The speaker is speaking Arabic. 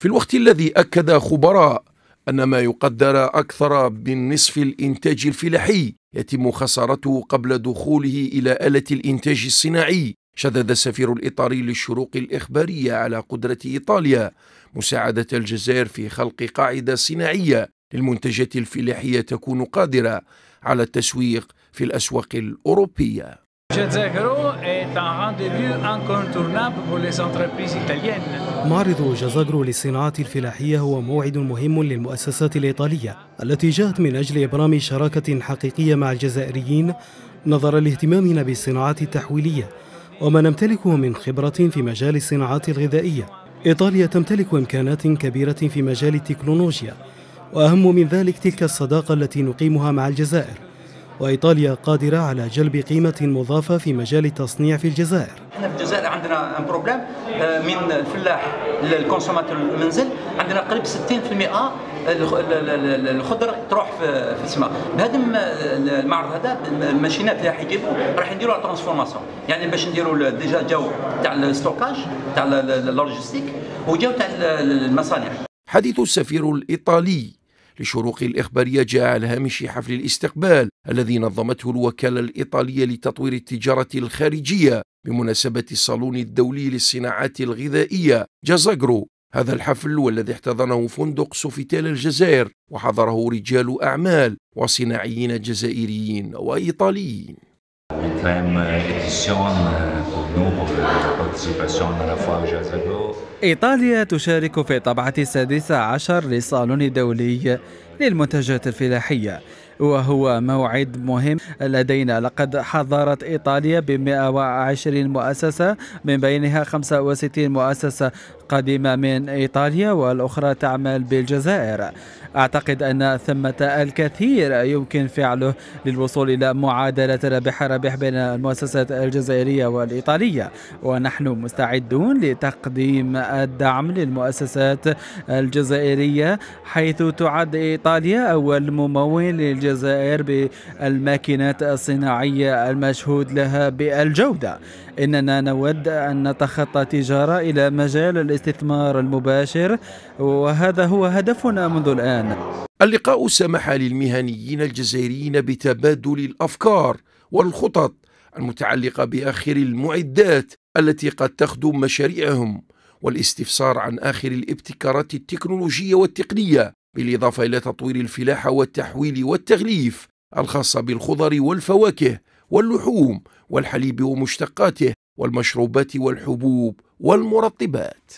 في الوقت الذي أكد خبراء أن ما يقدر أكثر من نصف الإنتاج الفلاحي يتم خسارته قبل دخوله إلى آلة الإنتاج الصناعي شدد السفير الإيطالي للشروق الإخبارية على قدرة إيطاليا مساعدة الجزائر في خلق قاعدة صناعية للمنتجات الفلاحية تكون قادرة على التسويق في الأسواق الأوروبية. معرض جازاغرو للصناعات الفلاحية هو موعد مهم للمؤسسات الإيطالية التي جاءت من أجل إبرام شراكة حقيقية مع الجزائريين نظرا لاهتمامنا بالصناعات التحويلية. وما نمتلكه من خبرة في مجال الصناعات الغذائية. إيطاليا تمتلك إمكانات كبيرة في مجال التكنولوجيا وأهم من ذلك تلك الصداقة التي نقيمها مع الجزائر. وإيطاليا قادرة على جلب قيمة مضافة في مجال التصنيع في الجزائر. إحنا في الجزائر عندنا un problème من الفلاح لل consommateur المنزل. عندنا قريب 60% الخضر تروح في السماء. بهذا المعرض هذا الماشينات اللي راح يجيبوا راح نديروا transformation يعني باش نديروا déjà جاو تاع ال stockage تاع ال logistique وجاو تاع المصانع. حديث السفير الإيطالي لشروق الإخبارية جاء على هامش حفل الاستقبال الذي نظمته الوكالة الإيطالية لتطوير التجارة الخارجية بمناسبة الصالون الدولي للصناعات الغذائية جازاغرو. هذا الحفل والذي احتضنه فندق سوفيتيل الجزائر وحضره رجال أعمال وصناعيين جزائريين وإيطاليين. إيطاليا تشارك في الطبعة السادسة عشر للصالون الدولي للمنتجات الفلاحية. وهو موعد مهم لدينا. لقد حضرت إيطاليا ب 120 مؤسسة من بينها 65 مؤسسة قادمة من إيطاليا والأخرى تعمل بالجزائر. أعتقد أن ثمة الكثير يمكن فعله للوصول إلى معادلة ربح ربح بين المؤسسات الجزائرية والإيطالية. ونحن مستعدون لتقديم الدعم للمؤسسات الجزائرية حيث تعد إيطاليا أول ممول للجزائر. بالماكينات الصناعية المشهود لها بالجودة. إننا نود أن نتخطى التجارة إلى مجال الاستثمار المباشر وهذا هو هدفنا منذ الآن. اللقاء سمح للمهنيين الجزائريين بتبادل الأفكار والخطط المتعلقة بآخر المعدات التي قد تخدم مشاريعهم. والاستفسار عن آخر الابتكارات التكنولوجية والتقنية بالإضافة إلى تطوير الفلاحة والتحويل والتغليف الخاصة بالخضر والفواكه واللحوم والحليب ومشتقاته والمشروبات والحبوب والمرطبات.